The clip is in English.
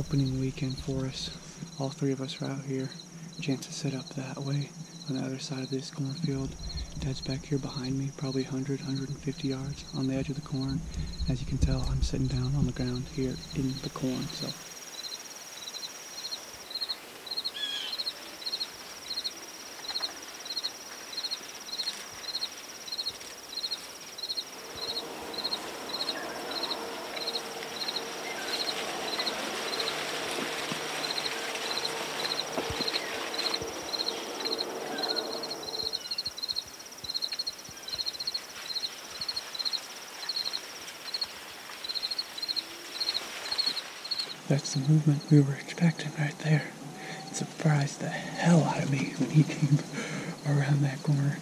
opening weekend for us. All three of us are out here. Chance to set up that way on the other side of this cornfield. Dad's back here behind me, probably 100, 150 yards on the edge of the corn. As you can tell, I'm sitting down on the ground here in the corn, so That's the movement we were expecting right there. It surprised the hell out of me when he came around that corner.